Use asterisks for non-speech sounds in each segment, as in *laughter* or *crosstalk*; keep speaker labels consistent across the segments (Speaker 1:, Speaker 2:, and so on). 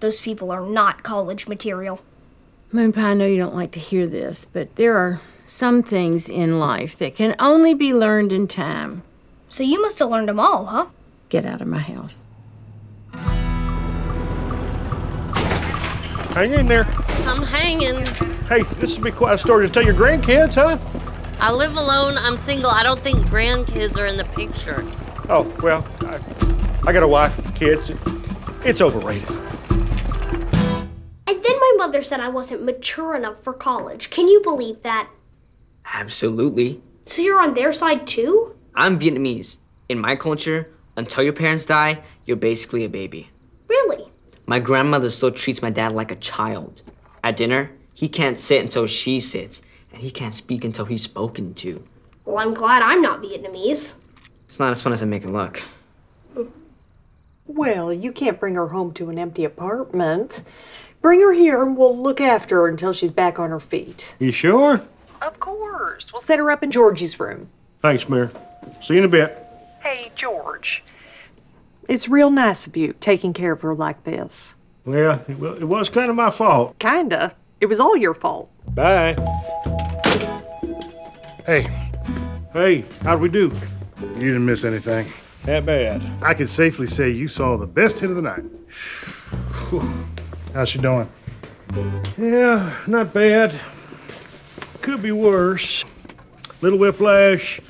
Speaker 1: Those people are not college material.
Speaker 2: Moonpie, I know you don't like to hear this, but there are some things in life that can only be learned in time.
Speaker 1: So you must have learned them all, huh?
Speaker 2: Get out of my house.
Speaker 3: Hang in there.
Speaker 4: I'm hanging.
Speaker 3: Hey, this would be quite a story to tell your grandkids, huh?
Speaker 4: I live alone. I'm single. I don't think grandkids are in the picture.
Speaker 3: Oh, well, I, I got a wife, kids. It's overrated.
Speaker 1: Mother said I wasn't mature enough for college. Can you believe that?
Speaker 5: Absolutely.
Speaker 1: So you're on their side too?
Speaker 5: I'm Vietnamese. In my culture, until your parents die, you're basically a baby.
Speaker 1: Really?
Speaker 5: My grandmother still treats my dad like a child. At dinner, he can't sit until she sits, and he can't speak until he's spoken to.
Speaker 1: Well, I'm glad I'm not Vietnamese.
Speaker 5: It's not as fun as I make it look.
Speaker 6: Well, you can't bring her home to an empty apartment. Bring her here and we'll look after her until she's back on her feet.
Speaker 3: You sure?
Speaker 6: Of course. We'll set her up in Georgie's room.
Speaker 3: Thanks, Mary. See you in a bit.
Speaker 6: Hey, George. It's real nice of you taking care of her like this.
Speaker 3: Yeah, it, it was kind of my fault.
Speaker 6: Kinda. It was all your fault.
Speaker 3: Bye.
Speaker 7: Hey,
Speaker 3: Hey, how'd we do?
Speaker 7: you didn't miss anything.
Speaker 3: That bad.
Speaker 7: I can safely say you saw the best hit of the night. How's she doing?
Speaker 3: Yeah, not bad. Could be worse. Little whiplash,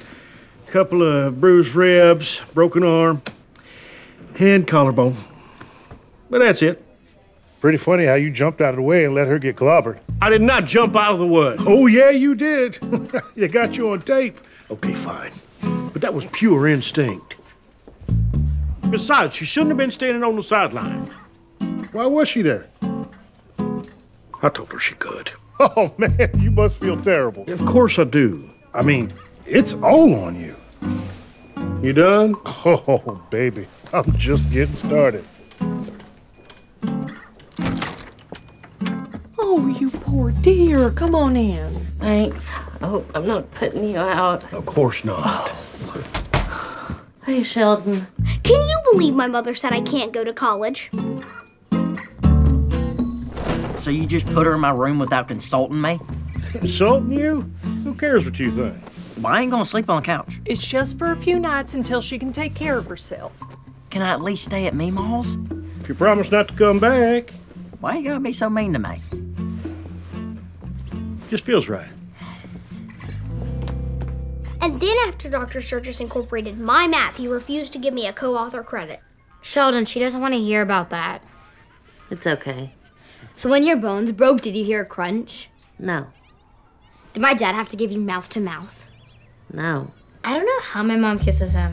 Speaker 3: couple of bruised ribs, broken arm, and collarbone. But that's it.
Speaker 7: Pretty funny how you jumped out of the way and let her get clobbered.
Speaker 3: I did not jump out of the way.
Speaker 7: Oh, yeah, you did. *laughs* they got you on tape.
Speaker 3: Okay, fine. But that was pure instinct. Besides, she shouldn't have been standing on the sideline.
Speaker 7: Why was she there?
Speaker 3: I told her she could. *laughs*
Speaker 7: Oh, man, you must feel terrible.
Speaker 3: Of course I do.
Speaker 7: I mean, it's all on you.
Speaker 3: You done?
Speaker 7: Oh, baby, I'm just getting started.
Speaker 6: Oh, you poor dear. Come on in.
Speaker 2: Thanks. I hope I'm not putting you out.
Speaker 3: Of course not.
Speaker 2: Hey, Sheldon.
Speaker 1: Can you believe my mother said I can't go to college?
Speaker 8: So you just put her in my room without consulting me?
Speaker 3: Consulting you? Who cares what you think?
Speaker 8: Well, I ain't gonna sleep on the couch.
Speaker 6: It's just for a few nights until she can take care of herself.
Speaker 8: Can I at least stay at Meemaw's?
Speaker 3: If you promise not to come back,
Speaker 8: Why you gotta be so mean to me?
Speaker 3: just feels right.
Speaker 1: And then after Dr. Sturgis incorporated my math, he refused to give me a co-author credit.
Speaker 9: Sheldon, she doesn't want to hear about that.
Speaker 4: It's okay.
Speaker 9: So when your bones broke, did you hear a crunch?
Speaker 4: No.
Speaker 9: Did my dad have to give you mouth to mouth?
Speaker 4: No.
Speaker 9: I don't know how my mom kisses him.